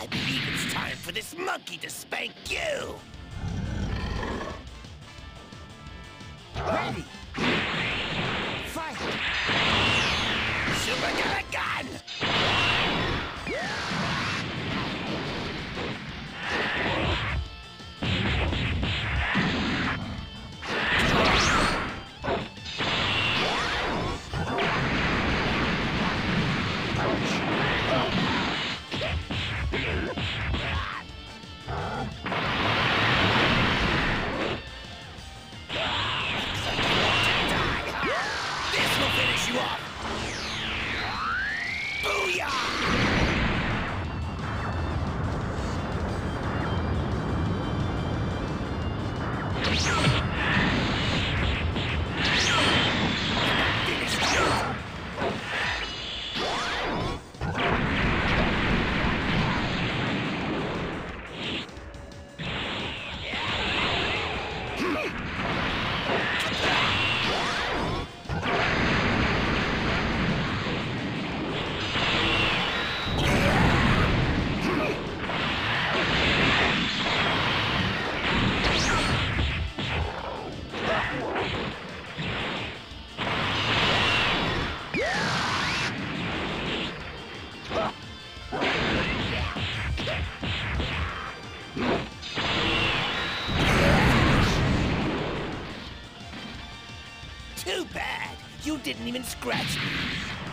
I believe it's time for this monkey to spank you. Ready. Fight. Super gun! This Too bad! You didn't even scratch me!